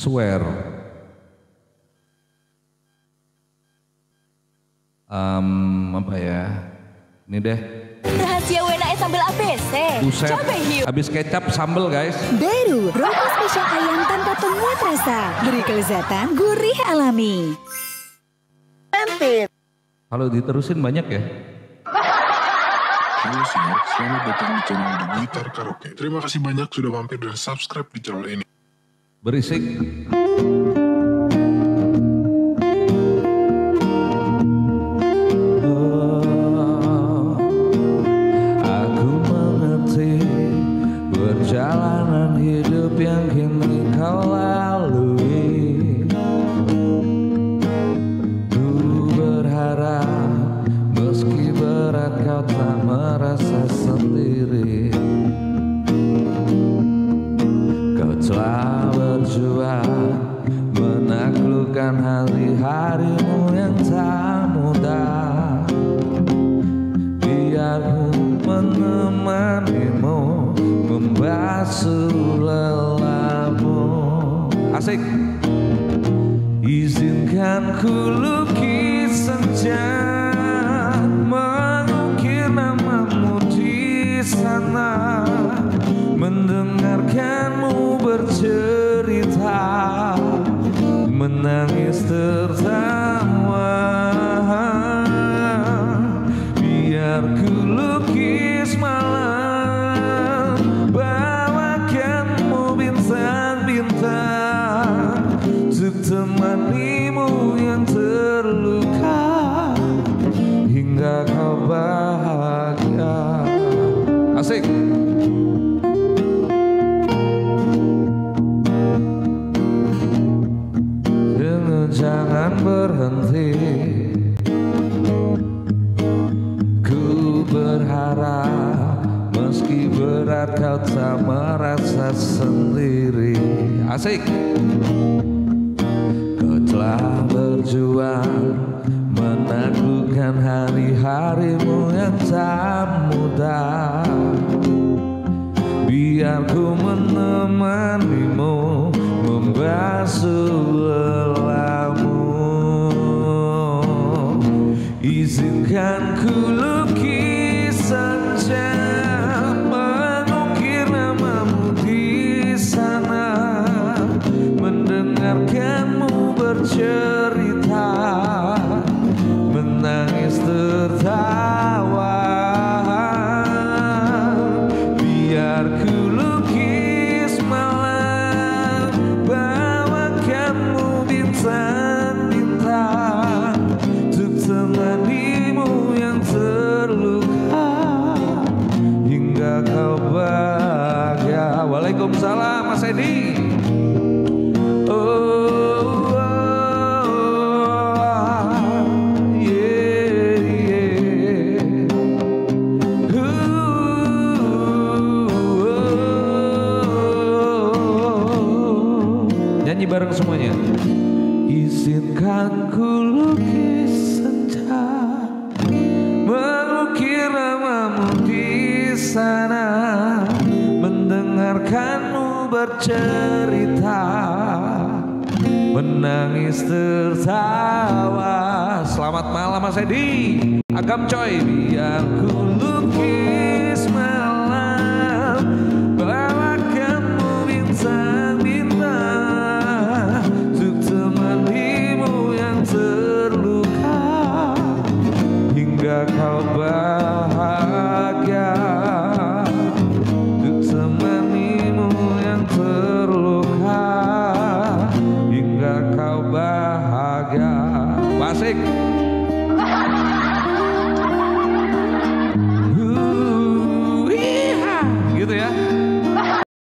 swear. Um, apa ya? Ini deh. Rahasia WNAE sambal ABC. Buset. Coba hiu. Habis kecap sambel guys. Baru roti spesial ayam tanpa penguat rasa. Beri kelezatan gurih alami. Kalau diterusin banyak ya. Halo semua, selamat datang di channel The Gitar Karaoke. Terima kasih banyak sudah mampir dan subscribe di channel ini. Berisik. Oh, aku mengerti perjalanan hidup yang kini kau lalui. Ku berharap meski berat kau tak merasa sendiri. Kau telah berjuang menaklukkan hari-harimu yang tak mudah. Biar ku menemanimu membasuh lelahmu. Asik. Izinkan ku lukis senja Menangis tak merasa sendiri. Asik. Kau telah berjuang Menaklukkan hari-harimu yang tak mudah. Biar ku menemanimu Membasuh lelahmu. Izinkan bercerita Menangis tertawa. Biar ku lukis malam Bawakanmu bintang-bintang Untuk temanimu yang terluka. Hingga kau bahagia. Waalaikumsalam Mas Edi. Oh, Nyanyi bareng semuanya. Izinkan ku lukis senja Mengukir namamu di sana Mendengarkanmu bercerita Menangis tertawa Selamat malam Mas Edi Agam coy Biar ku you.